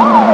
Woo!